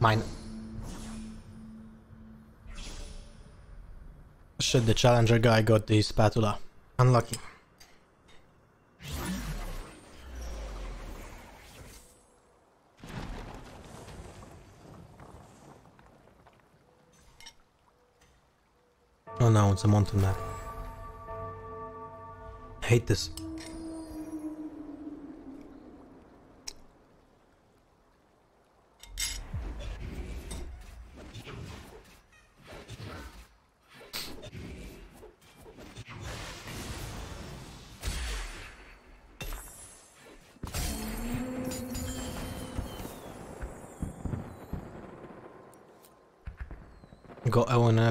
Mine. Shit, the challenger guy got the spatula. Unlucky. Oh no, it's a mountain map. hate this.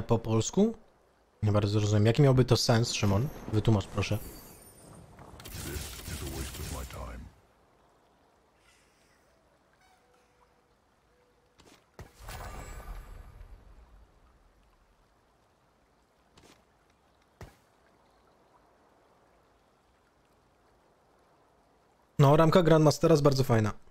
Po polsku? Nie bardzo rozumiem. Jaki miałby to sens, Szymon? Wytłumacz proszę. No, ramka Grandmastera jest bardzo fajna.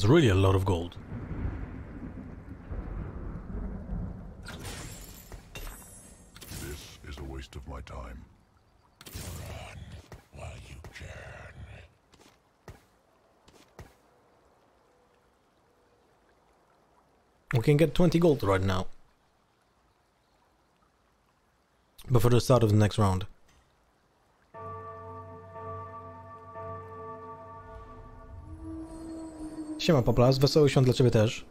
That's really a lot of gold. This is a waste of my time. while you can. We can get 20 gold right now. Before the start of the next round. Siema Poplas, wesoły świąt dla ciebie też.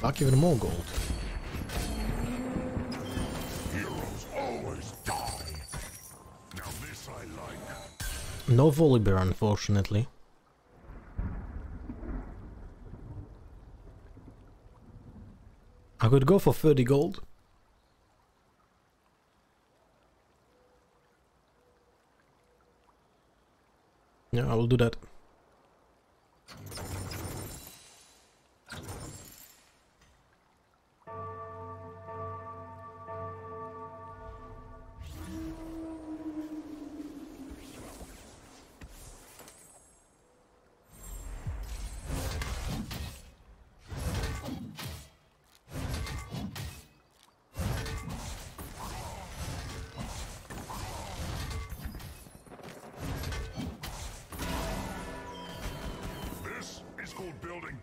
Fuck, even more gold. Heroes always die. Now this I like. No Volibear, unfortunately. I could go for 30 gold. Yeah, I will do that.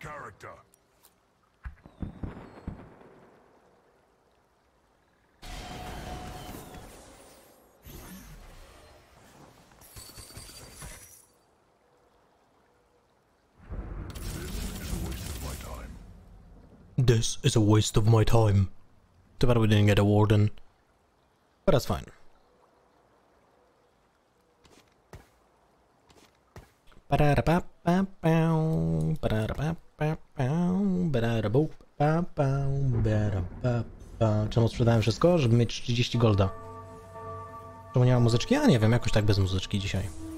Character. This is a waste of my time. Too bad we didn't get a warden. But that's fine. Ba-da-da-ba-ba-bow, Czemu sprzedałem wszystko? Żeby mieć 30 golda. Czemu nie ma muzyczki? Ja nie wiem, jakoś tak bez muzyczki dzisiaj.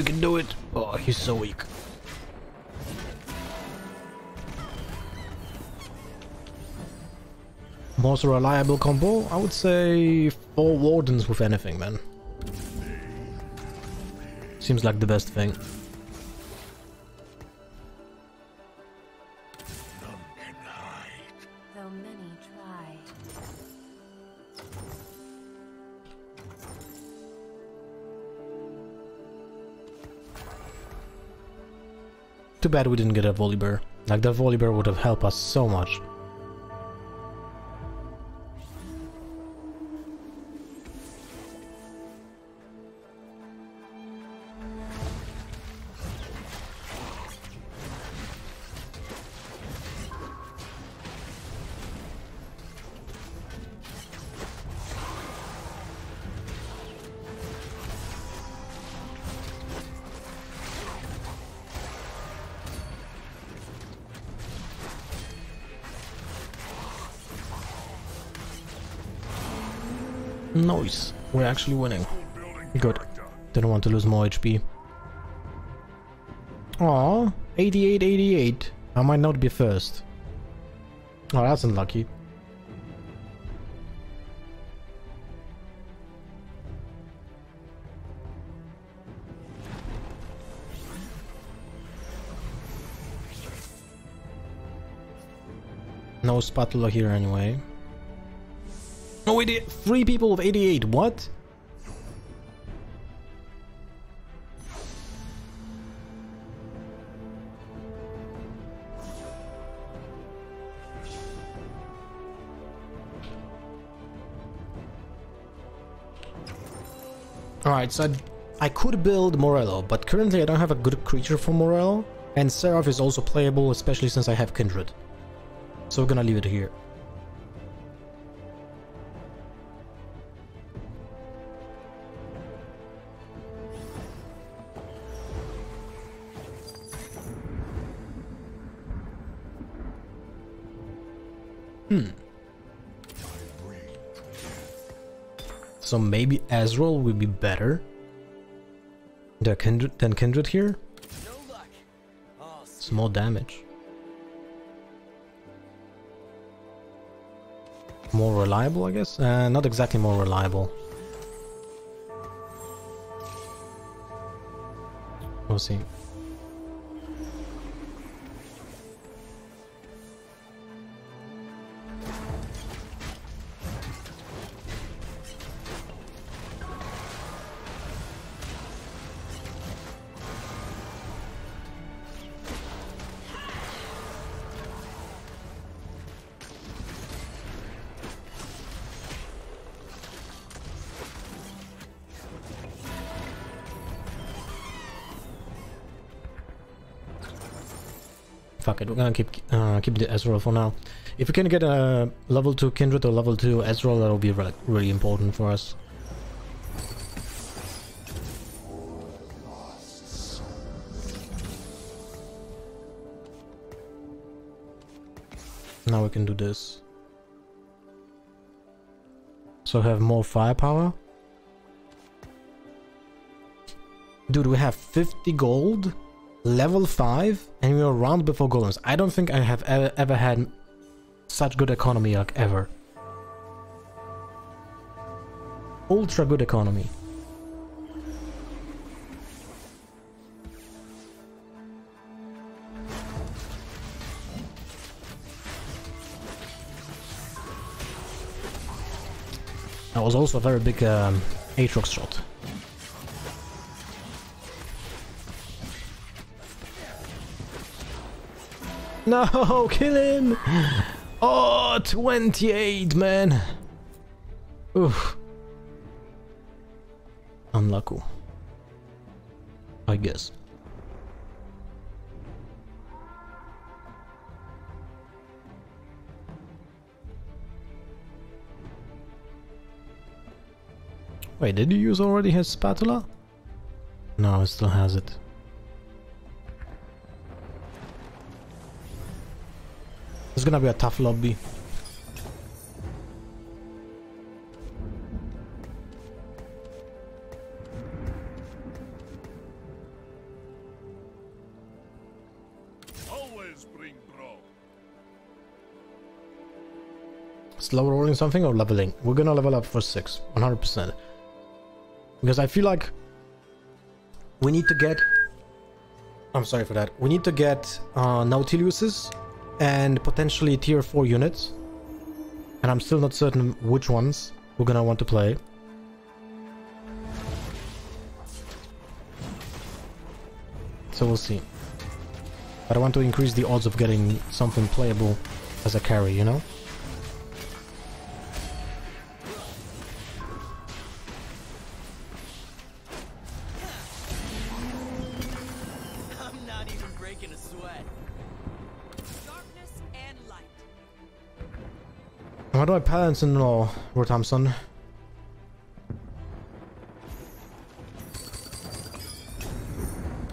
You can do it! Oh, he's so weak. Most reliable combo? I would say four wardens with anything, man. Seems like the best thing. Too bad we didn't get a Volibear. Like, the Volibear would have helped us so much. Nice. We're actually winning. Good. Didn't want to lose more HP. Aw, 88, 88. I might not be first. Oh, that's unlucky. No spatula here anyway. Oh, we three people with 88. What? Alright, so I, I could build Morello, but currently I don't have a good creature for Morello, and Seraph is also playable, especially since I have Kindred. So we're gonna leave it here. So maybe Ezreal will be better than Kindred, than Kindred here. Small damage. More reliable, I guess? Uh, not exactly more reliable. We'll see. Fuck it, we're gonna keep uh, keep the Ezreal for now. If we can get a level 2 Kindred or level 2 Ezreal, that'll be really, really important for us. Now we can do this. So have more firepower. Dude, we have 50 gold, level 5, and we're round before golems. I don't think I have ever, ever had such good economy like ever. Ultra good economy. That was also a very big um, Aatrox shot. No, kill him! Oh, 28, man. Oof. Unlucky. I guess. Wait, did you use already his spatula? No, it still has it. It's gonna be a tough lobby. Always bring bro. Slow rolling something or leveling? We're gonna level up for 6, 100%. Because I feel like we need to get... I'm sorry for that. We need to get uh, Nautiluses and potentially tier 4 units. And I'm still not certain which ones we're gonna want to play. So we'll see. But I want to increase the odds of getting something playable as a carry, you know? Rotamson?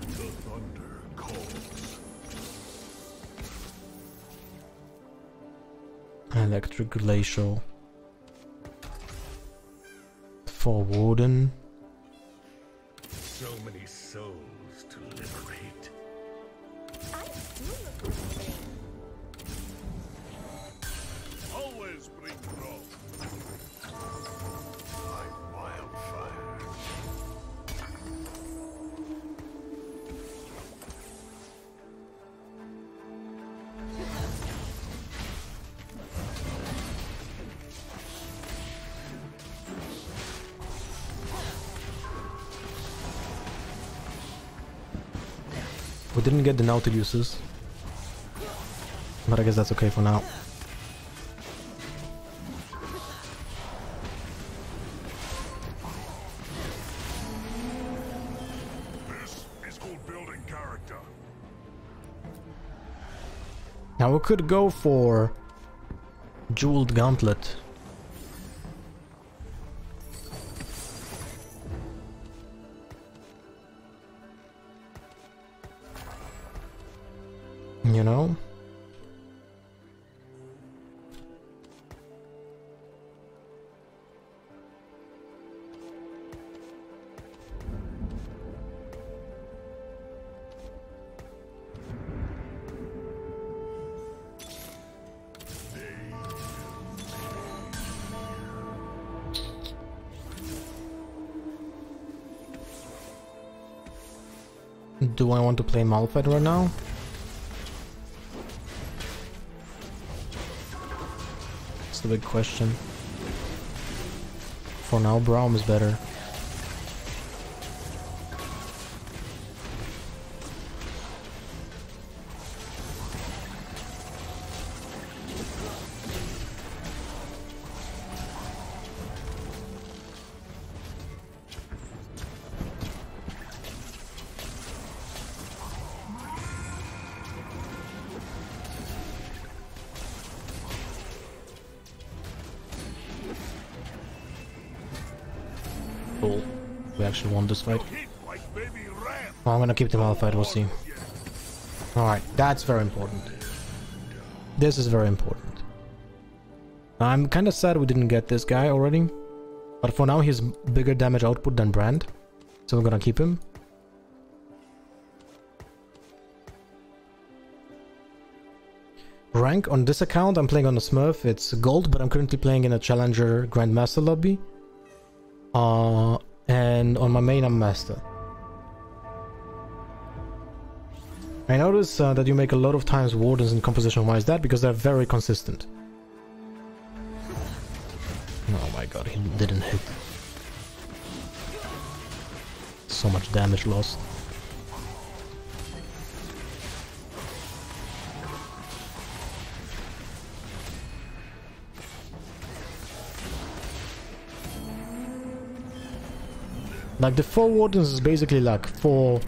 The thunder calls. Electric glacial. For Warden. So many souls to liberate. We didn't get the Nautiluses. But I guess that's okay for now. This is called building character. Now we could go for Jeweled Gauntlet. Play Malphite right now? That's the big question. For now, Braum is better. Gonna keep the Malphite, we'll see. Alright, that's very important. This is very important. I'm kinda sad we didn't get this guy already. But for now, he's bigger damage output than Brand. So we're gonna keep him. Rank on this account, I'm playing on a Smurf. It's gold, but I'm currently playing in a Challenger Grandmaster lobby. Uh, and on my main, I'm Master. I notice uh, that you make a lot of times wardens in composition. Why is that? Because they're very consistent. Oh my god, he didn't hit. So much damage lost. Like the four wardens is basically like four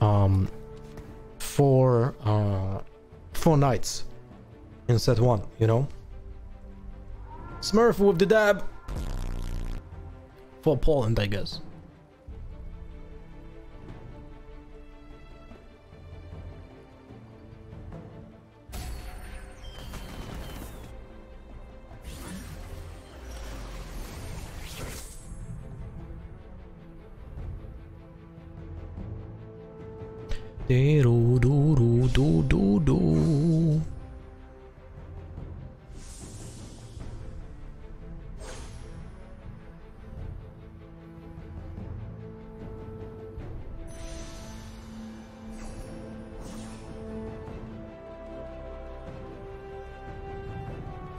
um four uh four knights in set one, you know? Smurf with the dab for Poland, I guess. Do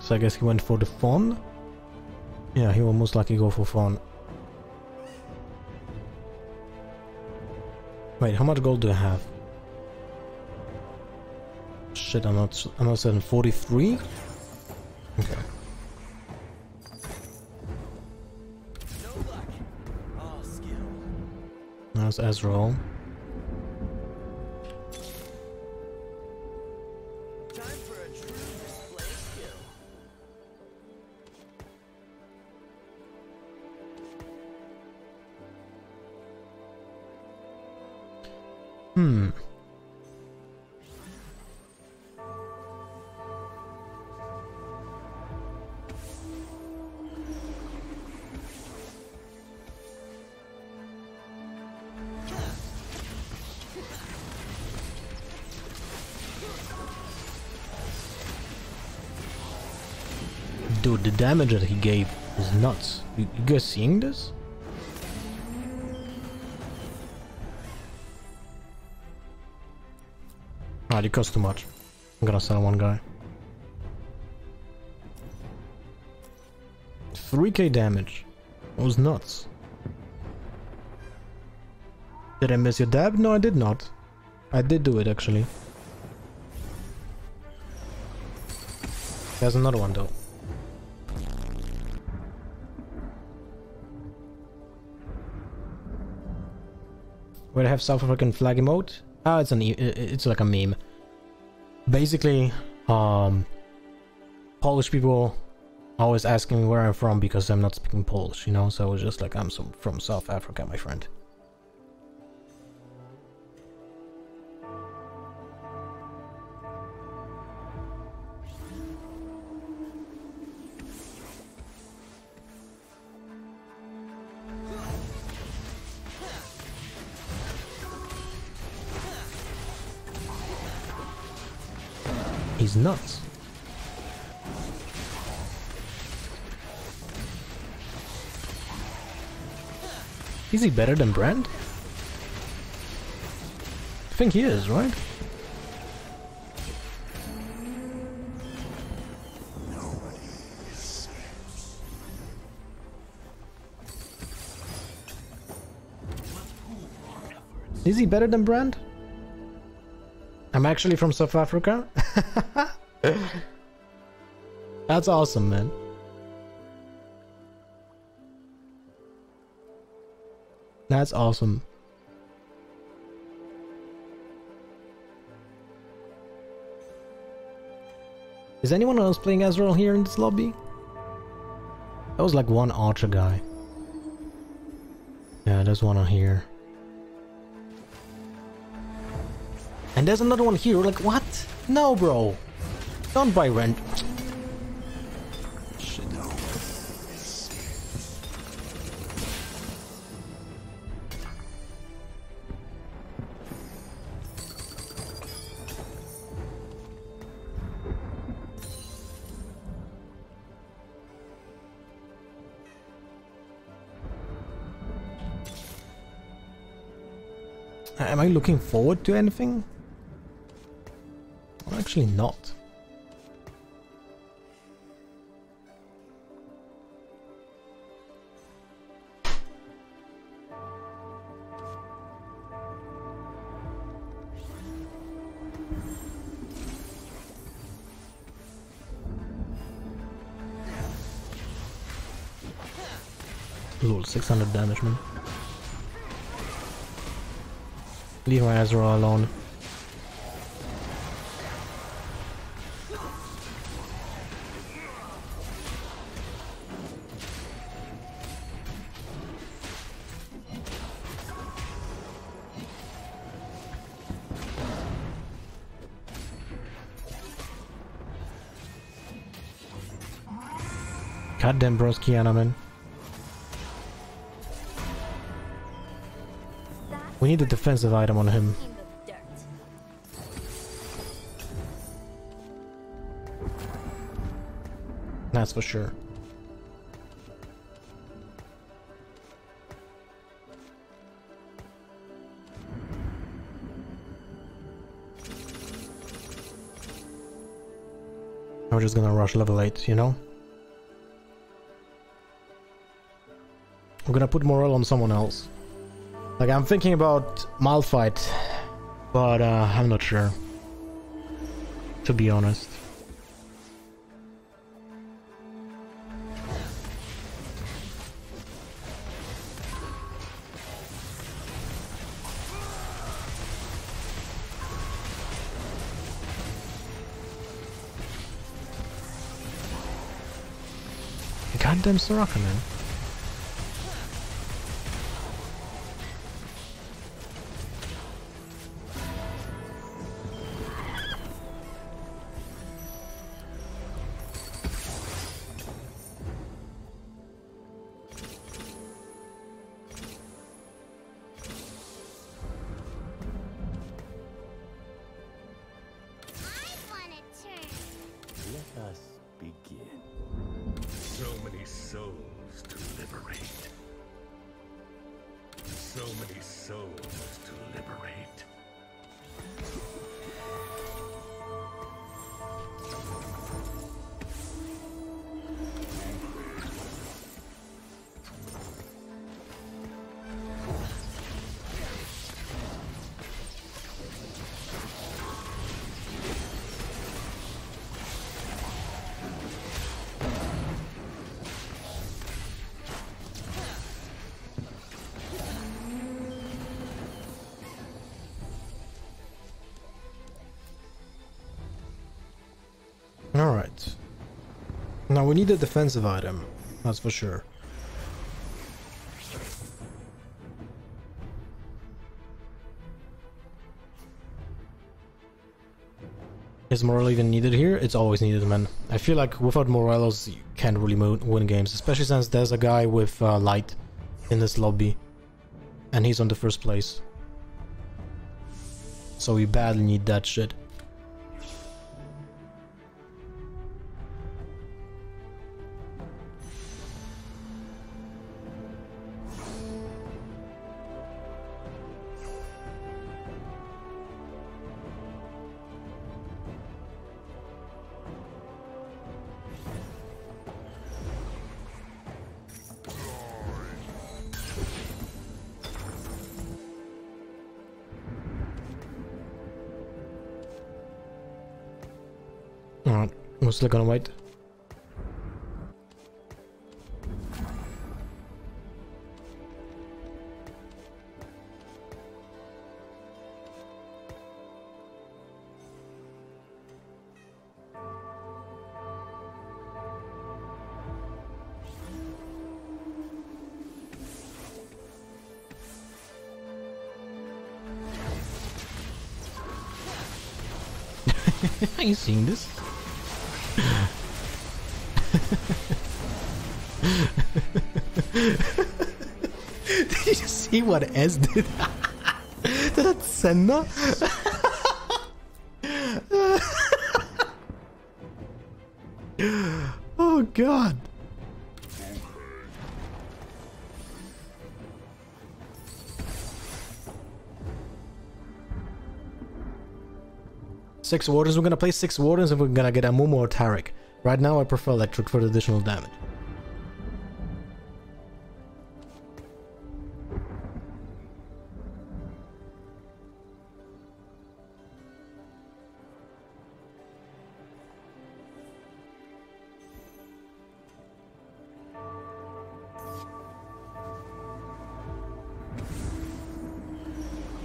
So I guess he went for the fawn. Yeah, he will most likely go for fawn. Wait, how much gold do I have? shit, I'm not. I'm not at 43. Okay. No luck. All skill. That's Ezreal. Dude, the damage that he gave is nuts. You, you guys seeing this? Alright, it costs too much. I'm gonna sell one guy. 3k damage. That was nuts. Did I miss your dab? No, I did not. I did do it actually. There's another one though. Where I have South African flag emote? Ah, it's an it's like a meme. Basically, um, Polish people always asking me where I'm from because I'm not speaking Polish, you know. So it's just like I'm some, from South Africa, my friend. He's nuts. Is he better than Brand? I think he is, right? Is he better than Brand? I'm actually from South Africa. That's awesome, man. That's awesome. Is anyone else playing Ezreal here in this lobby? That was like one Archer guy. Yeah, there's one on here. And there's another one here. Like, what? No, bro. Don't buy rent. Am I looking forward to anything? Actually not. Lol, 600 damage, man. Leave my Ezra alone. Goddamn bros, Qiyana, man. We need a defensive item on him. That's for sure. I'm just gonna rush level 8, you know? Gonna put Morello on someone else. Like, I'm thinking about Malphite, but uh, I'm not sure. to be honest. Goddamn Soraka, man. Now we need a defensive item, that's for sure. Is Morello even needed here? It's always needed, man. I feel like without Morelos, you can't really win games, especially since there's a guy with uh, light in this lobby, and he's on the first place. So we badly need that shit. Still gonna wait. Are you seeing this? did you see what S did? That's Senna? oh god. Six wardens, we're gonna play six wardens and we're gonna get a Mumu or Taric. Right now I prefer electric for the additional damage.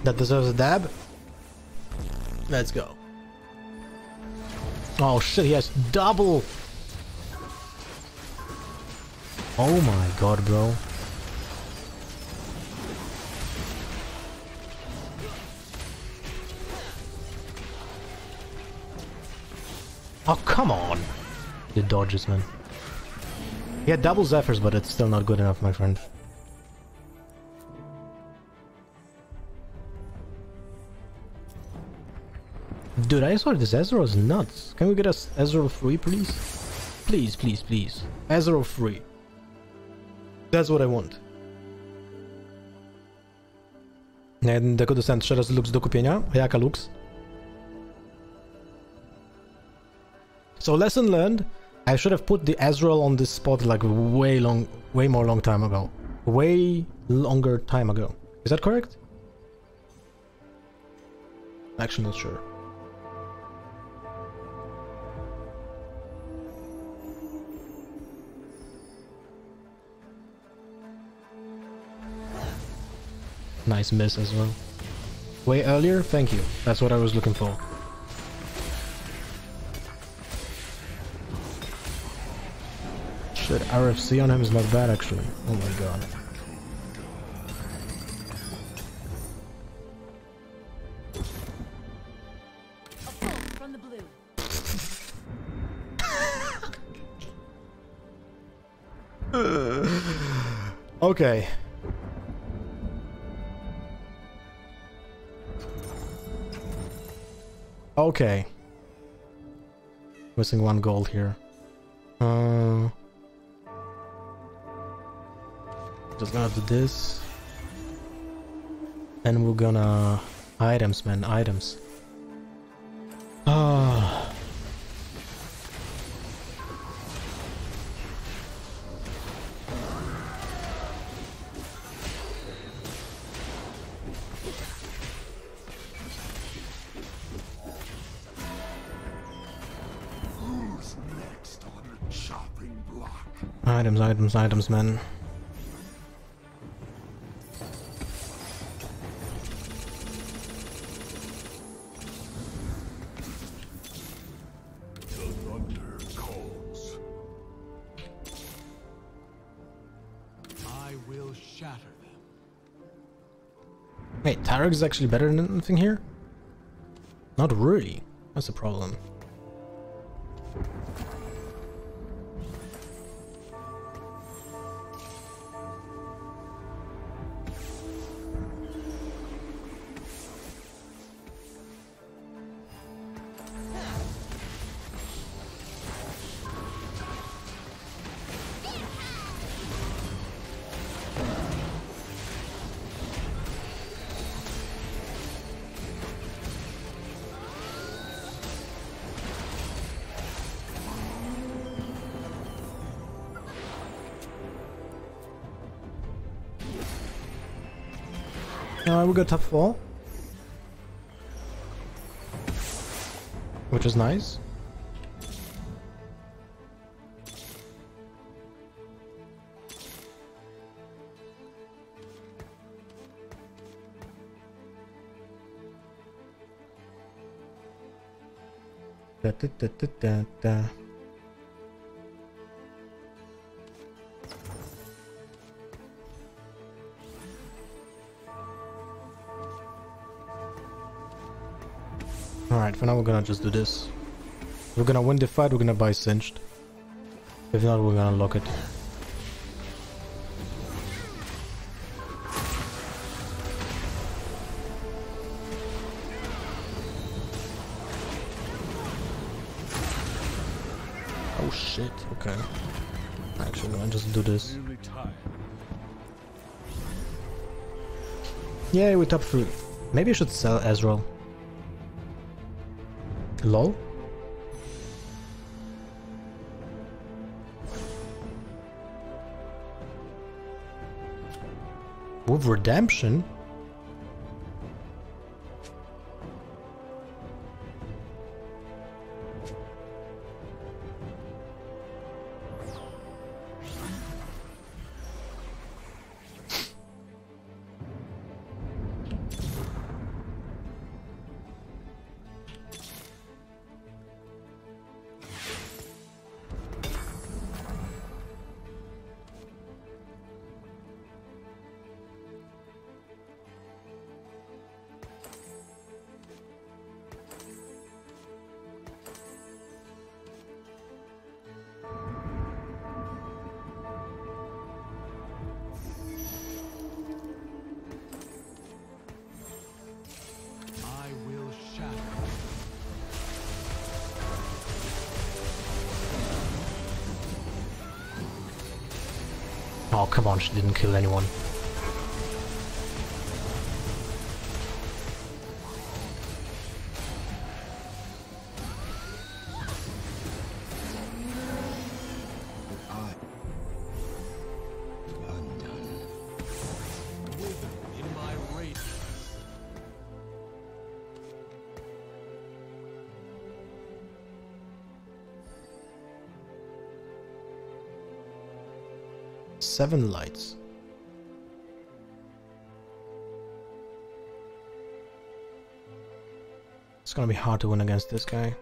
That deserves a dab. Let's go. Oh shit, he has double. Oh my god, bro. Oh, come on. The dodges, man. He had double Zephyrs, but it's still not good enough, my friend. Dude, I swear this Ezreal is nuts. Can we get us Ezreal free, please? Please, please, please. Ezreal free. That's what I want. Deku dostałem trzy razy Lux do kupienia. A jaka Lux? So lesson learned. I should have put the Ezreal on this spot like way long, way more long time ago. Way longer time ago. Is that correct? Actually not sure. Nice miss as well. Way earlier? Thank you. That's what I was looking for. Shit, RFC on him is not bad actually. Oh my god. A bolt from the blue. Okay. Okay. Missing one gold here. Uh, just gonna do this. And we're gonna... Items, man, items. Ah. Items, items, items, man. The thunder calls. I will shatter them. Wait, Taric is actually better than anything here? Not really. That's the problem. Uh, we got top four. Which is nice. Da, da, da, Alright, for now we're gonna just do this. We're gonna win the fight, we're gonna buy cinched. If not, we're gonna lock it. Oh shit, okay. Actually, gonna just do this. Yay, we top three. Maybe I should sell Ezreal. LOL? With redemption? Oh, come on, she didn't kill anyone. seven lights. It's gonna be hard to win against this guy.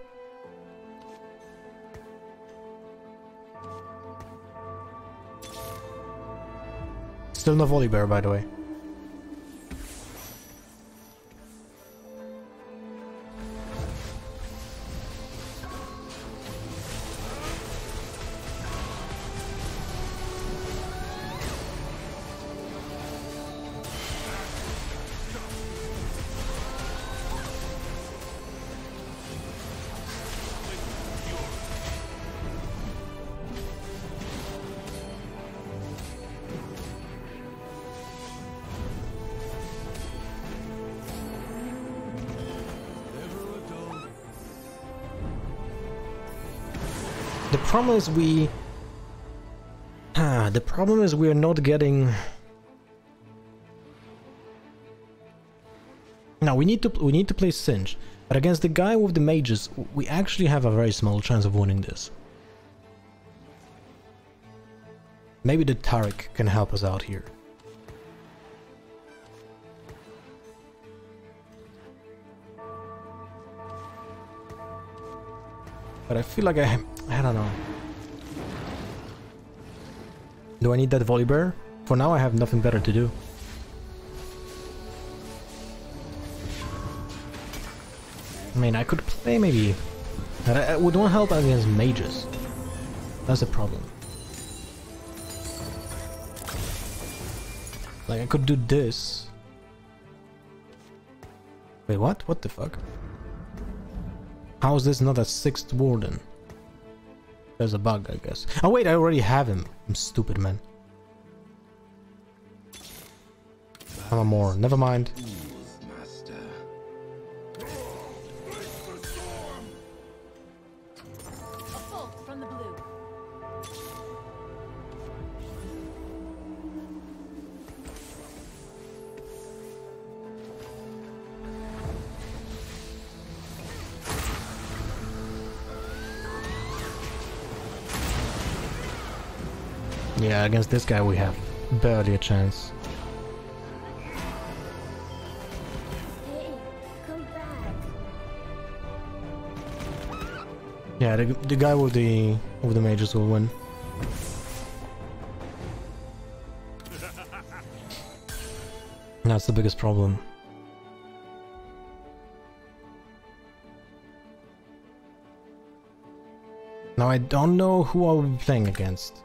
Still no Volibear, by the way. Problem is we... Ah, the problem is we are not getting... Now we need to we need to play Singe, but against the guy with the mages, we actually have a very small chance of winning this. Maybe the Taric can help us out here. But I feel like I I don't know. Do I need that Volibear? For now I have nothing better to do. I mean, I could play maybe... I would want help against mages. That's the problem. Like, I could do this. Wait, what? What the fuck? How is this not a sixth warden? There's a bug, I guess. Oh wait, I already have him. I'm stupid, man. I'm a more. Never mind. Against this guy we have barely a chance. Yeah, the, the guy with the with the mages will win. That's the biggest problem. Now I don't know who I'll be playing against.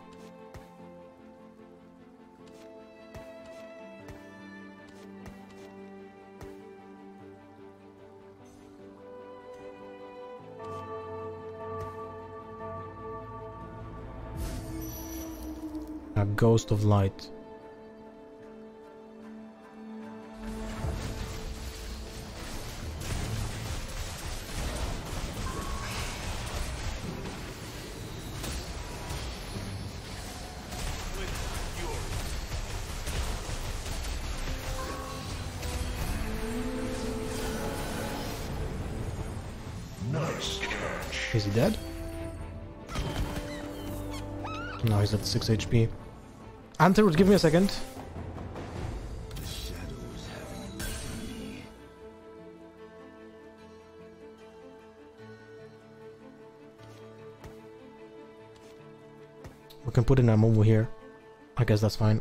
Ghost of light. Is he dead? No, he's at 6 HP. Anther, give me a second. We can put in a Momo here. I guess that's fine.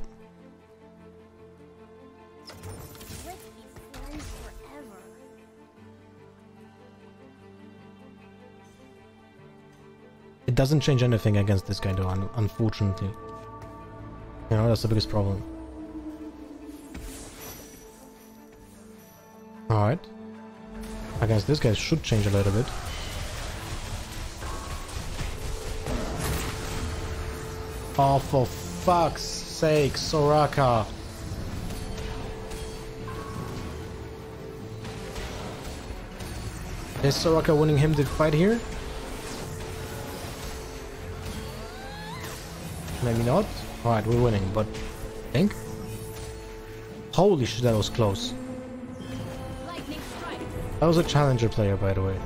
It doesn't change anything against this guy though, un unfortunately. You know, that's the biggest problem. Alright. I guess this guy should change a little bit. Oh, for fuck's sake, Soraka! Is Soraka winning him the fight here? Maybe not. Alright, we're winning, but... I think? Holy shit, that was close. That was a challenger player, by the way.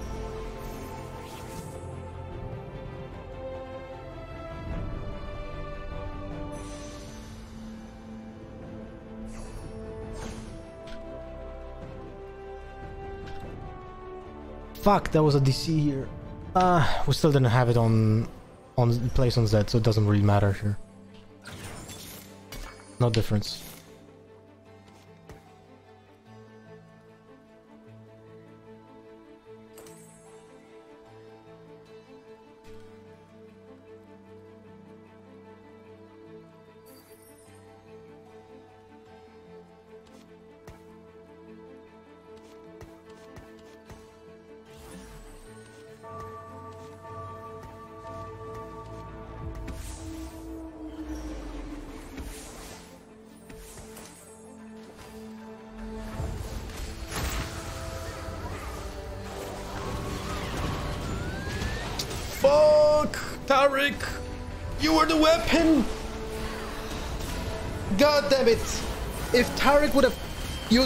Fuck, that was a DC here. Uh, we still didn't have it on on place on Z, so it doesn't really matter here. No difference.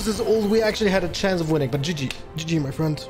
this is all we actually had a chance of winning, but GG. GG, my friend.